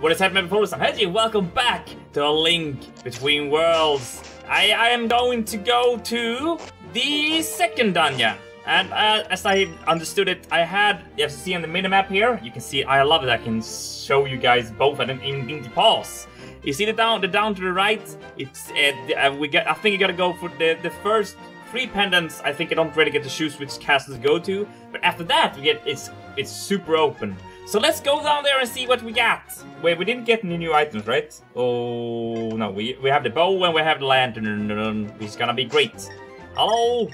What is happening before I'm Hedgie? Welcome back to a link between worlds. I, I am going to go to the second dungeon. And uh, as I understood it, I had, you have to see on the minimap here, you can see, I love it, I can show you guys both, I didn't need to pause. You see the down, the down to the right, it's, uh, uh, we get, I think you gotta go for the, the first three pendants, I think I don't really get to choose which castles to go to, but after that, we get, it's, it's super open. So let's go down there and see what we got. Wait, we didn't get any new items, right? Oh, no, we, we have the bow and we have the lantern, which is gonna be great. Hello?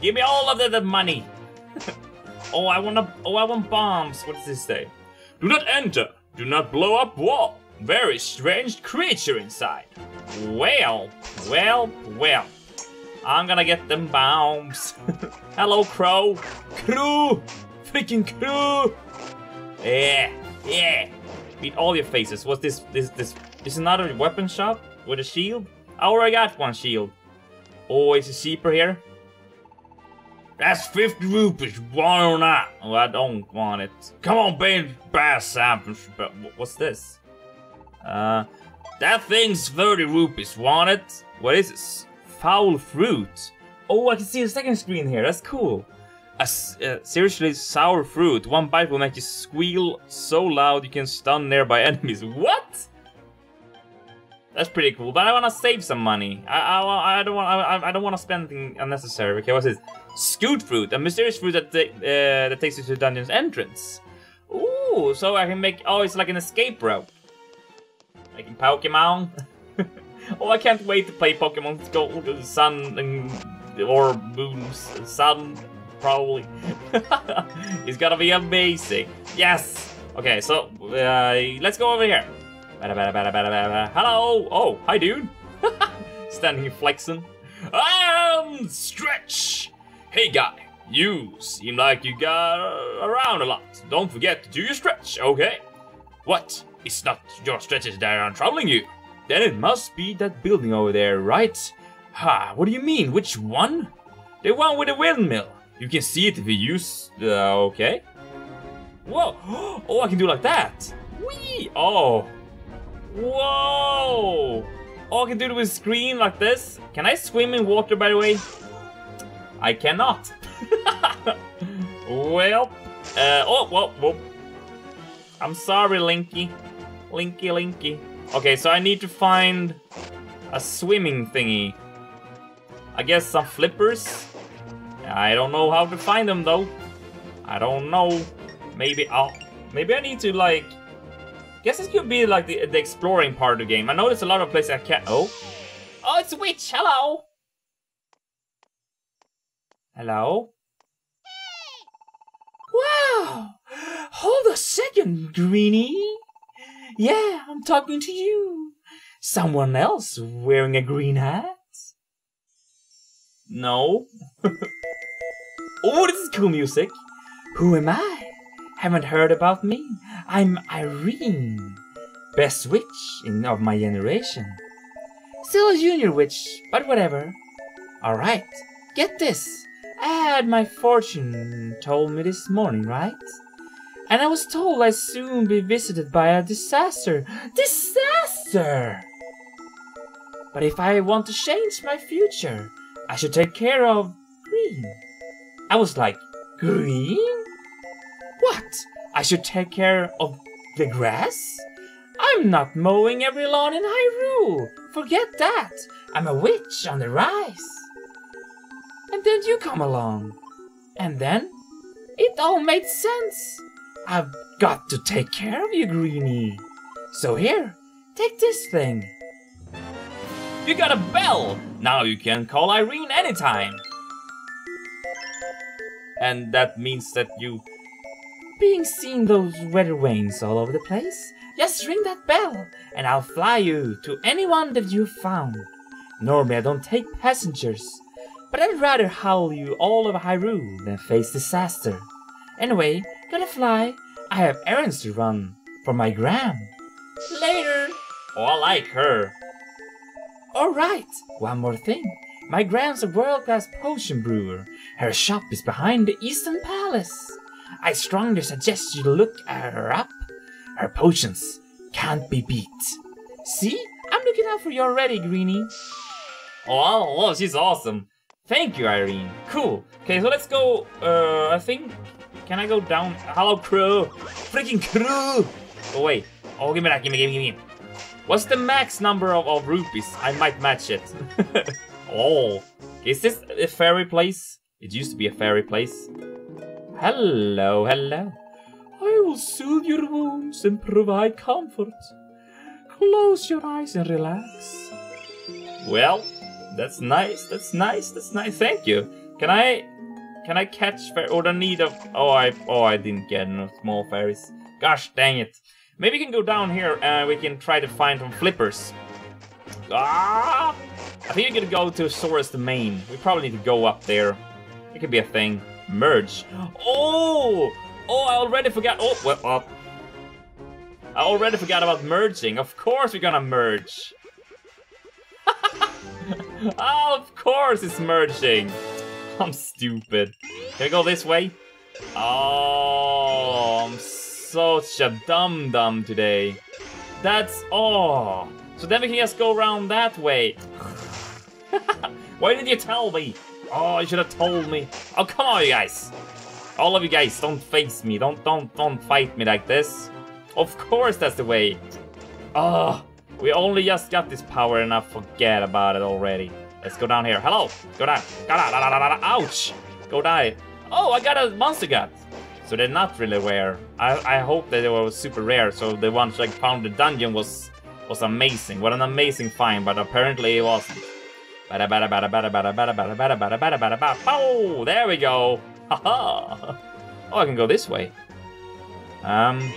Give me all of the, the money. oh, I want to, oh, I want bombs. What does this say? Do not enter. Do not blow up wall. Very strange creature inside. Well, well, well. I'm gonna get them bombs. Hello, crow. Crew. Freaking crew. Yeah, yeah. Beat all your faces. What's this? This, this, this is another weapon shop with a shield? I already got one shield. Oh, it's a cheaper here. That's 50 rupees, want or not? Oh, I don't want it. Come on, baby, buy something. What's this? Uh, that thing's 30 rupees, want it? What is this? Foul fruit. Oh, I can see a second screen here, that's cool. A uh, seriously sour fruit. One bite will make you squeal so loud you can stun nearby enemies. What? That's pretty cool, but I want to save some money. I, I, I don't want I, I don't want to spend anything unnecessary. Okay, what's this? Scoot fruit, a mysterious fruit that uh, that takes you to the dungeon's entrance. Ooh, so I can make oh, it's like an escape route. In Pokemon. oh, I can't wait to play Pokemon Gold, Sun, and or Moon, Sun, probably. it's gonna be amazing. Yes. Okay, so uh, let's go over here. Hello! Oh, hi dude! Standing flexing. Um, stretch! Hey guy, you seem like you got around a lot. Don't forget to do your stretch, okay? What? It's not your stretches that are troubling you? Then it must be that building over there, right? Ha, what do you mean? Which one? The one with the windmill. You can see it if you use... Uh, okay. Whoa! Oh, I can do like that! Whee! Oh, Whoa! Oh, I can do it with screen like this. Can I swim in water, by the way? I cannot. well, uh, oh, whoa, whoa. I'm sorry, Linky. Linky, Linky. Okay, so I need to find a swimming thingy. I guess some flippers. I don't know how to find them, though. I don't know. Maybe I'll... Maybe I need to, like, Guess this could be like the, the exploring part of the game. I know there's a lot of places I can't. Oh, oh, it's witch. Hello. Hello. Wow! Hold a second, Greenie. Yeah, I'm talking to you. Someone else wearing a green hat? No. oh, this is cool music. Who am I? Haven't heard about me? I'm Irene, best witch in, of my generation. Still a junior witch, but whatever. Alright, get this. I had my fortune told me this morning, right? And I was told I'd soon be visited by a disaster. Disaster! But if I want to change my future, I should take care of Green. I was like, Green? What? I should take care of the grass? I'm not mowing every lawn in Hyrule. Forget that. I'm a witch on the rise. And then you come along. And then it all made sense. I've got to take care of you, Greenie. So here, take this thing. You got a bell! Now you can call Irene anytime. And that means that you being seen those weather vanes all over the place, just ring that bell and I'll fly you to anyone that you found. Normally I don't take passengers, but I'd rather howl you all over Hyrule than face disaster. Anyway, gotta fly. I have errands to run for my gram. Later. Oh, I like her. Alright, one more thing. My gram's a world-class potion brewer. Her shop is behind the Eastern Palace. I strongly suggest you look her up. Her potions can't be beat. See? I'm looking out for you already, Greenie. Oh, oh, she's awesome. Thank you, Irene. Cool. Okay, so let's go. Uh, I think. Can I go down? Hello, crew. Freaking crew. Oh wait. Oh, give me that. Give me, give me, give me. What's the max number of, of rupees? I might match it. oh, is this a fairy place? It used to be a fairy place. Hello, hello. I will soothe your wounds and provide comfort. Close your eyes and relax. Well, that's nice. That's nice. That's nice. Thank you. Can I, can I catch or the need of? Oh, I, oh, I didn't get enough small fairies. Gosh, dang it. Maybe we can go down here and we can try to find some flippers. Ah! I think we're gonna go to Zora's Domain. We probably need to go up there. It could be a thing. Merge. Oh! Oh, I already forgot. Oh, well, oh. I already forgot about merging. Of course we're gonna merge. oh, of course it's merging. I'm stupid. Can I go this way? Oh, I'm such a dum-dum today. That's... Oh. So then we can just go around that way. Why didn't you tell me? Oh, you should have told me. Oh, come on, you guys. All of you guys, don't face me. Don't, don't, don't fight me like this. Of course that's the way. Oh, we only just got this power and I forget about it already. Let's go down here. Hello. Go down. Go down. Da, da, da, Ouch. Go die. Oh, I got a monster gut. So they're not really rare. I, I hope that they were super rare. So the ones like found the dungeon was was amazing. What an amazing find, but apparently it wasn't. Oh, there we go. Oh, I can go this way. Um.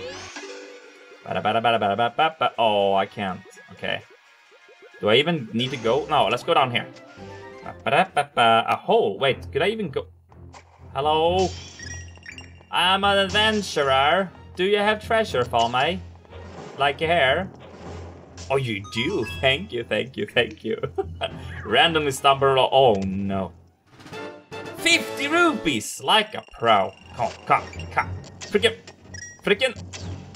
Oh, I can't. Okay. Do I even need to go? No, let's go down here. A hole. Wait, could I even go? Hello? I'm an adventurer. Do you have treasure for me? Like your hair? Oh, you do? Thank you, thank you, thank you. Randomly stumble. Oh no. 50 rupees! Like a pro. Come, come, come. Frickin'. Frickin'.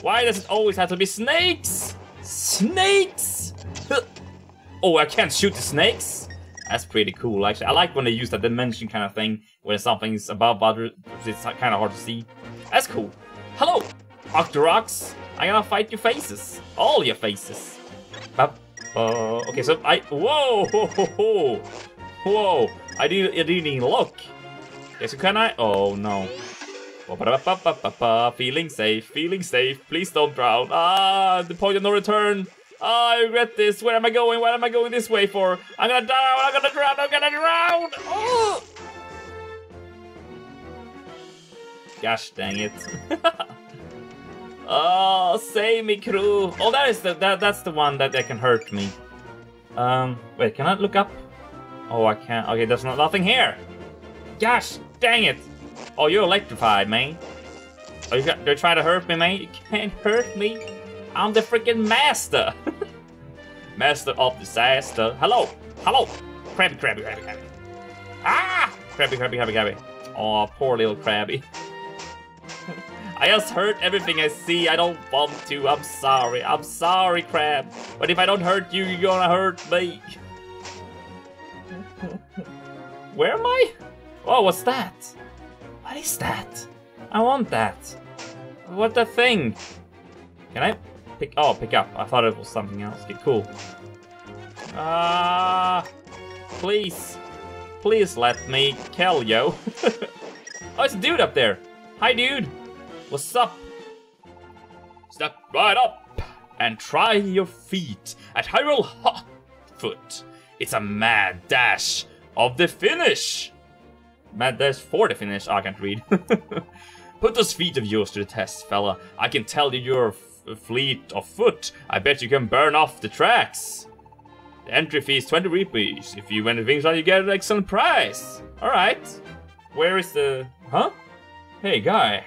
Why does it always have to be snakes? Snakes! oh, I can't shoot the snakes? That's pretty cool, actually. I like when they use that dimension kind of thing, where something's above others, it's kind of hard to see. That's cool. Hello, Octoroks. I'm gonna fight your faces. All your faces. Uh, okay, so I... Whoa! Whoa! Whoa! whoa. I, didn't, I didn't even look. So can I... Oh, no. Feeling safe, feeling safe. Please don't drown. Ah, the point of no return. Ah, I regret this. Where am I going? Where am I going this way for? I'm gonna drown. I'm gonna drown. I'm gonna drown. Oh! Gosh dang it. oh, save me, crew. Oh, that is the that that's the one that, that can hurt me. Um, wait, can I look up? Oh, I can't. Okay, there's not, nothing here. Gosh, dang it. Oh, you're electrified, man. Oh, you got, you're trying to hurt me, man? You can't hurt me. I'm the freaking master. master of disaster. Hello. Hello. Krabby, Krabby, Krabby, Krabby. Ah! Krabby, Krabby, Krabby, Krabby. Oh, poor little Krabby. I just hurt everything I see. I don't want to. I'm sorry. I'm sorry, Crab. But if I don't hurt you, you're gonna hurt me. Where am I? Oh, what's that? What is that? I want that. What the thing? Can I pick? Oh, pick up. I thought it was something else. Okay, cool. Ah, uh, please, please let me kill you. oh, it's a dude up there. Hi, dude. What's up? Step right up and try your feet at Hyrule Hot Foot. It's a mad dash of the finish. Mad dash for the finish. I can't read. Put those feet of yours to the test, fella. I can tell you you're fleet of foot. I bet you can burn off the tracks. The entry fee is 20 rupees. If you win the things you get an excellent prize. Alright. Where is the... Huh? Hey, guy.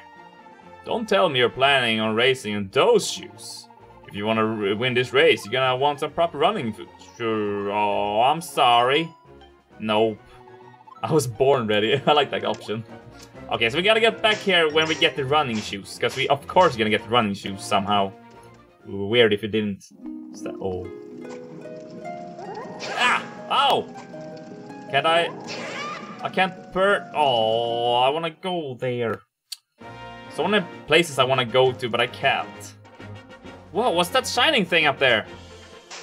Don't tell me you're planning on racing in those shoes. If you want to win this race, you're gonna want some proper running Sure. Oh, I'm sorry. Nope. I was born ready. I like that option. Okay, so we gotta get back here when we get the running shoes. Because we, of course, gonna get the running shoes somehow. weird if you didn't. Sta- Oh. Ah! Ow! Can I? I can't per. Oh, I wanna go there. So many places I wanna go to, but I can't. Whoa, what's that shining thing up there?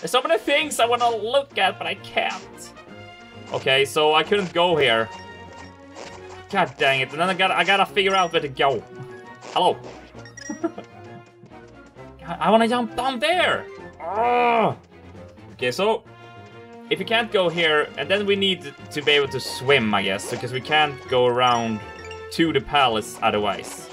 There's so many things I wanna look at, but I can't. Okay, so I couldn't go here. God dang it! And then I gotta, I gotta figure out where to go. Hello. I wanna jump down there. Ah. Okay, so if you can't go here, and then we need to be able to swim, I guess, because we can't go around to the palace otherwise.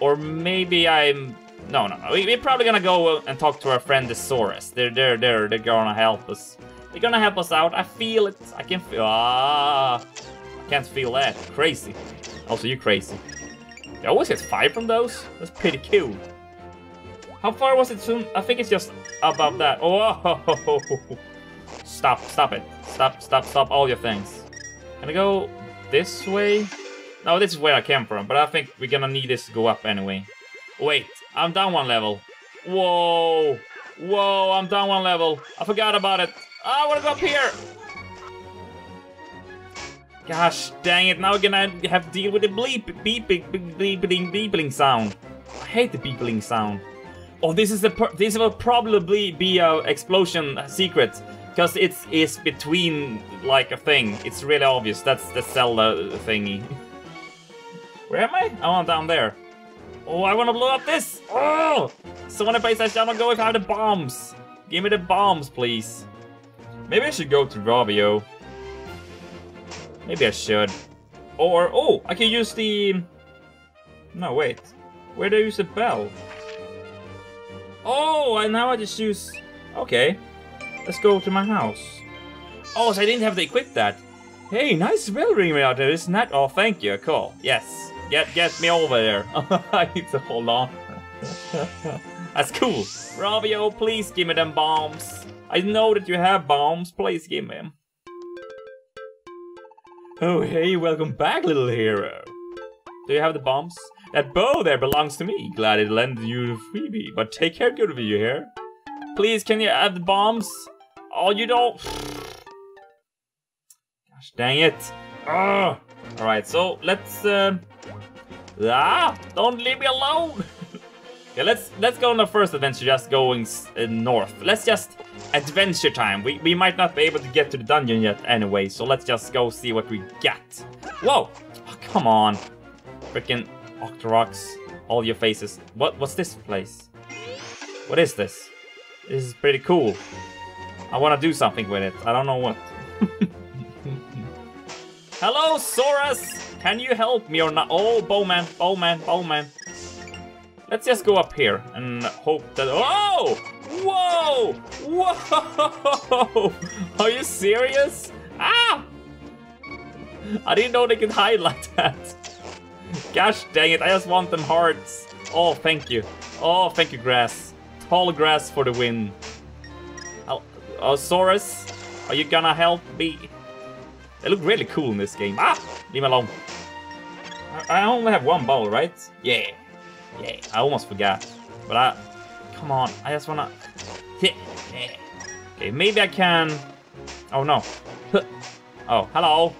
Or maybe I'm. No, no, no. We, we're probably gonna go and talk to our friend the Zoras. They're, they're, they're, they're gonna help us. They're gonna help us out. I feel it. I can feel. Ah, I can't feel that. Crazy. Also, you crazy. You always get five from those. That's pretty cool. How far was it soon? I think it's just above that. Oh, stop, stop it. Stop, stop, stop all your things. Can I go this way? No, this is where I came from, but I think we're gonna need this to go up anyway. Wait, I'm down one level. Whoa, whoa, I'm down one level. I forgot about it. Ah, I wanna go up here. Gosh dang it, now we're gonna have to deal with the bleep, beeping, beeping, beeping sound. I hate the beeping sound. Oh, this is the this will probably be a explosion secret because it's is between like a thing. It's really obvious. That's the Zelda thingy. Where am I? Oh, I'm down there. Oh, I want to blow up this. Oh, so many places I wanna go have the bombs. Give me the bombs, please. Maybe I should go to Ravio. Maybe I should. Or oh, I can use the. No, wait. Where do I use the bell? Oh, and now I just use... Okay. Let's go to my house. Oh, so I didn't have to equip that. Hey, nice bell ring out there, isn't that? Oh, thank you. Cool. Yes. Get get me over there. I need to hold on. That's cool. Ravio, please give me them bombs. I know that you have bombs. Please give me them. Oh, hey, welcome back, little hero. Do you have the bombs? That bow there belongs to me. Glad it lend you a freebie, but take care good of you here. Please, can you add the bombs? Oh, you don't. Gosh dang it. Ugh. Alright, so let's. Uh... Ah! Don't leave me alone! yeah, let's let's go on the first adventure, just going uh, north. Let's just adventure time. We we might not be able to get to the dungeon yet anyway, so let's just go see what we get. Whoa! Oh, come on, freaking Octoroks, all your faces. What what's this place? What is this? This is pretty cool. I want to do something with it. I don't know what. Hello, Zoras! Can you help me or not? Oh, Bowman, Bowman, Bowman. Let's just go up here and hope that. Oh! Whoa! Whoa! Are you serious? Ah! I didn't know they could hide like that. Gosh dang it, I just want them hearts. Oh, thank you. Oh, thank you, grass. Tall grass for the win. Oh, Zoras, are you gonna help me? They look really cool in this game. Ah! Leave me alone. I, only have one bow, right? Yeah. Yeah, I almost forgot. But I... Come on, I just wanna... Yeah. Okay, maybe I can... Oh, no. Oh, hello.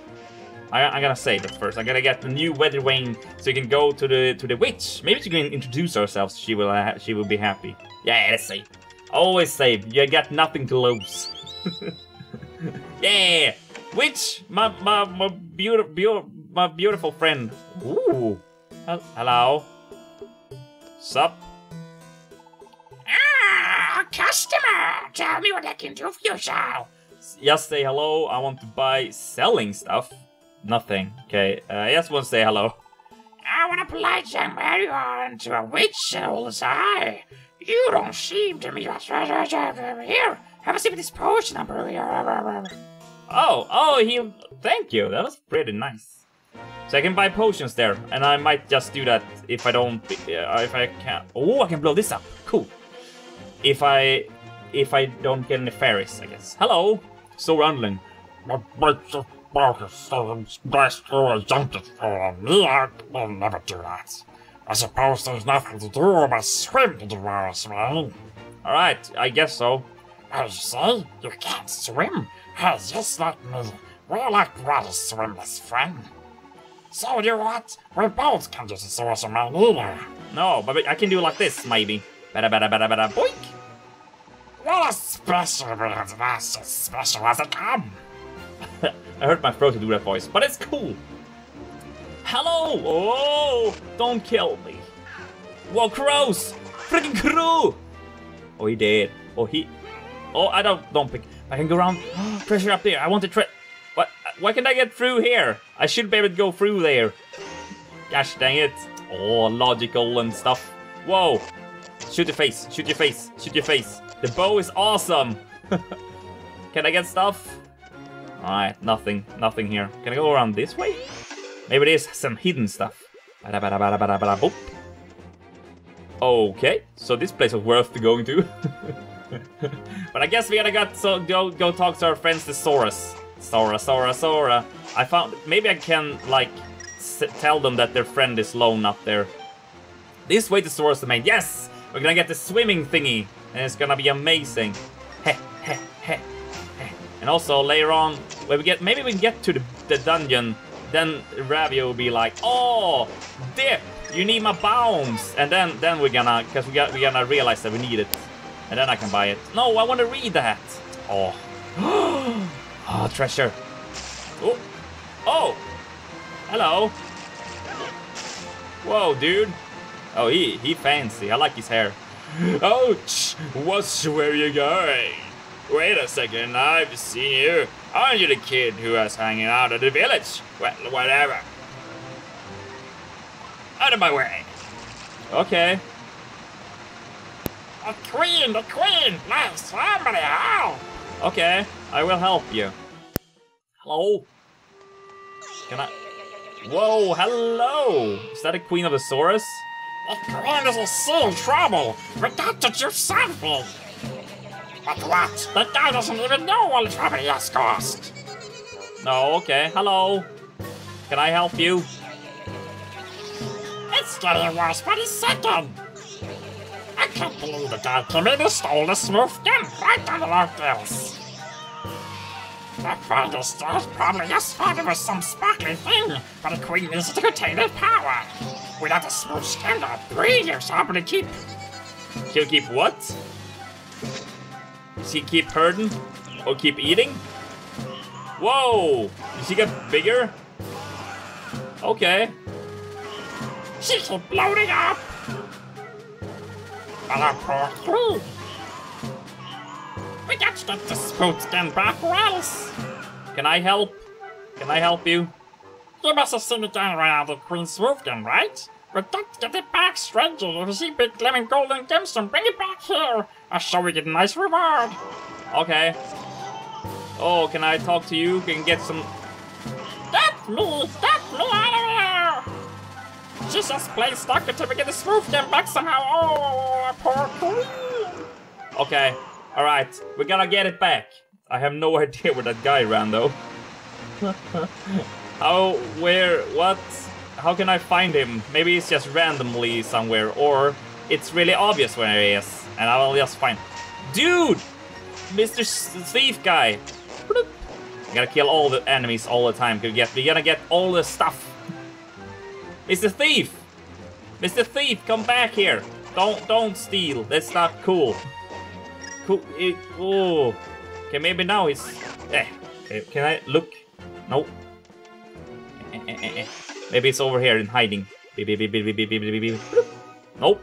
I, I'm gonna save it first. I'm gonna get the new weather vane so you can go to the to the witch. Maybe she can introduce herself. She will uh, she will be happy. Yeah, let's save. Always save. You got nothing to lose. yeah, witch, my my my beautiful beautiful my beautiful friend. Ooh, hello. Sup? Ah, customer! Tell me what I can do for you, shall? Just say hello. I want to buy selling stuff. Nothing. Okay. Uh, I just want to say hello. I want to polite young man you are into a witch soul's eye. You don't seem to me. Here, have a sip of this potion I'm brewing. Oh, oh, he. Thank you. That was pretty nice. So I can buy potions there, and I might just do that if I don't. Uh, if I can't. Oh, I can blow this up. Cool. If I, if I don't get any fairies, I guess. Hello, so Rundling. Best for a jumped for me, I will never do that. I suppose there's nothing to do but swim to the world's right? Alright, I guess so. As you say, you can't swim. Hey, just like me. We're like water swimmers, friend. So you know what? We both can use the source of my leader. No, but I can do it like this, maybe. Bada bada bada bada boink! What a special brand that's as special as it come. I heard my throat to do that voice, but it's cool. Hello! Oh, don't kill me. Whoa, crows! Freaking crew! Oh, he did. Oh, he. Oh, I don't. Don't pick. I can go around. Pressure up there. I want to try. What? Why can't I get through here? I should be able to go through there. Gosh dang it. Oh, logical and stuff. Whoa. Shoot your face. Shoot your face. Shoot your face. The bow is awesome. can I get stuff? Alright, nothing. Nothing here. Can I go around this way? Maybe there's some hidden stuff. Okay, so this place is worth going to. but I guess we gotta got so go go talk to our friends the Zoras. Zora, Zora, Zora. I found maybe I can like tell them that their friend is lone up there. This way to Zora's domain. Yes, we're gonna get the swimming thingy, and it's gonna be amazing. Heh heh heh. And also later on, when we get maybe we can get to the, the dungeon, then Ravio will be like, "Oh, dip, you need my bounce," and then then we're gonna because we got we gonna realize that we need it, and then I can buy it. No, I want to read that. Oh, oh, treasure. Oh, oh, hello. Whoa, dude. Oh, he he fancy. I like his hair. Ouch! What's where you going? Wait a second, I've seen you. Aren't you the kid who was hanging out at the village? Well, whatever. Out of my way. Okay. The queen, the queen! Nice, somebody help! Okay, I will help you. Hello? Can I? Whoa, hello! Is that a queen of the Zoras? The queen is a sea trouble. We got to do something. But what? The guy doesn't even know what trouble he has caused. No, okay. Hello. Can I help you? It's getting worse by the second. I can't believe the guy and stole the Smooth Gem right on the locals. That finest stars probably just thought it was some sparkly thing, but the queen needs to contain its power. Without a smooth skin, the breed is hard to keep. He'll keep what? Does he keep herding? Or keep eating? Whoa! Does he get bigger? Okay. She keep bloating up. Poor queen. We got to smooth skin back or else. Can I help? Can I help you? You must have seen it down around the Queen's Wolfgang, right? We got to get it back, stranger. If you see big gleaming golden gemstone, bring it back here. I'll show we get a nice reward. Okay. Oh, can I talk to you? Can get some. Get me! Get me out of! Jesus, play stuck until we get the smooth gem back somehow. Oh, poor queen. Okay. Alright. We're gonna get it back. I have no idea where that guy ran though. How, where, what? How can I find him? Maybe he's just randomly somewhere, or it's really obvious where he is, and I will just find. Dude! Mr. Thief guy! Bloop. Gotta kill all the enemies all the time. We gotta get all the stuff. Mr. thief! Mr. Thief, come back here! Don't don't steal. That's not cool. Cool. It, oh. Okay, maybe now it's. Eh. eh can I look? Nope. Eh eh, eh, eh, eh, maybe it's over here in hiding. Nope.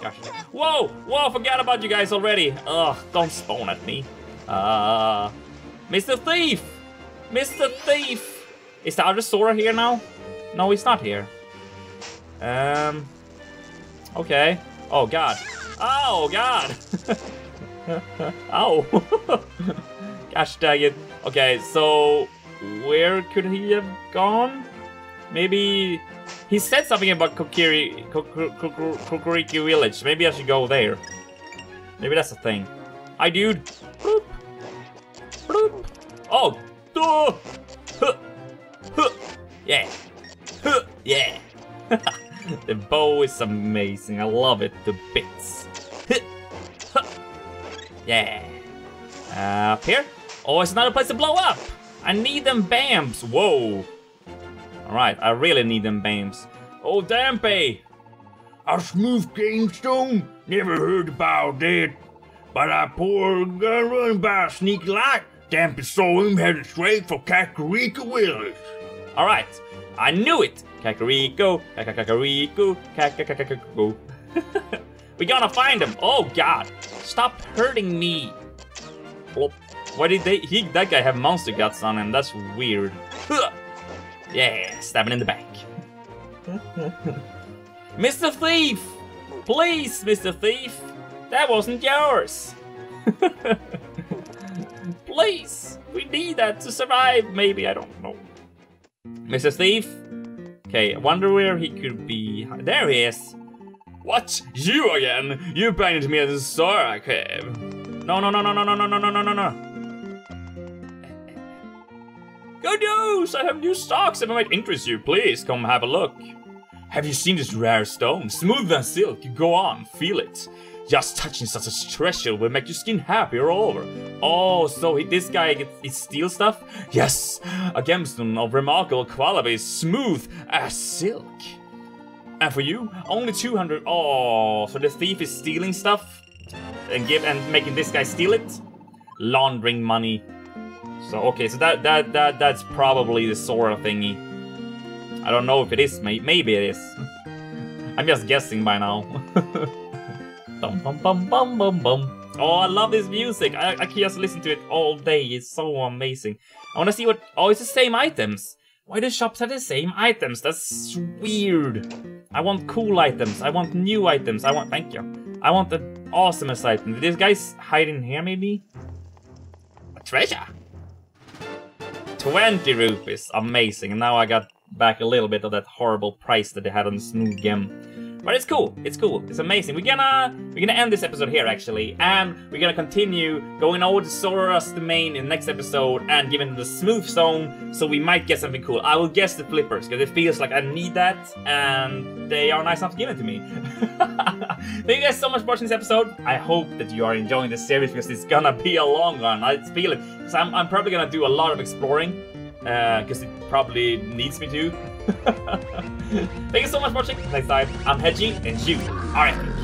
Gosh. Whoa! Whoa! Forgot about you guys already. Ugh! Don't spawn at me. Uh, Mr. Thief. Mr. Thief. Is the other Zora here now? No, he's not here. Um. Okay. Oh God. Oh God. Ow. Gosh dang it. Okay, so where could he have gone? Maybe he said something about Kokiri, Kokoriki Village. Maybe I should go there. Maybe that's the thing. Hi, dude. Bloop. Bloop. Oh. Duh. Huh. Huh. Yeah. Yeah. The bow is amazing. I love it to bits. yeah. Uh, up here? Oh, it's another place to blow up. I need them BAMs. Whoa. Alright, I really need them BAMs. Oh, Dampé. A smooth gamestone? Never heard about it. But I poor girl run by a sneaky light. Dampé saw him headed straight for Kakariko Village. Alright, I knew it! Kakariko, Kakariko, Kakariko. we gonna find him! Oh god! Stop hurting me! Oh, why did they- he- that guy have monster guts on him, that's weird. Yeah, stabbing in the back. Mr. Thief! Please, Mr. Thief! That wasn't yours! Please! We need that to survive, maybe, I don't know. Mr. Thief? Okay, I wonder where he could be. There he is! What? You again? You into me at the Zora Cave. No, no, no, no, no, no, no, no, no, no, no, no. Good news! I have new stocks that might interest you. Please come have a look. Have you seen this rare stone? Smooth as silk. Go on, feel it. Just touching such a treasure will make your skin happier all over. Oh, so he, this guy gets he steals stuff? Yes, a gemstone of remarkable quality, smooth as silk. And for you, only 200. Oh, so the thief is stealing stuff and give and making this guy steal it, laundering money. So okay, so that that that that's probably the Zora thingy. I don't know if it is. Maybe it is. I'm just guessing by now. Bum, bum, bum, bum, bum, bum. Oh, I love this music. I, I can just listen to it all day. It's so amazing. I want to see what. Oh, it's the same items. Why do shops have the same items? That's weird. I want cool items. I want new items. I want. Thank you. I want the awesomest item. This guy's hiding here, maybe? A treasure. 20 rupees. Amazing. And now I got back a little bit of that horrible price that they had on the Smooth Gem. But it's cool. It's cool. It's amazing. We're gonna we're gonna end this episode here actually, and we're gonna continue going over to Zora's domain in the next episode and giving the smooth zone. So we might get something cool. I will guess the flippers because it feels like I need that, and they are nice enough to give it to me. Thank you guys so much for watching this episode. I hope that you are enjoying this series because it's gonna be a long one. I feel it. So I'm, I'm probably gonna do a lot of exploring uh, because it probably needs me to. Thank you so much for watching. Next time, I'm Hedgie and you are Hedgie.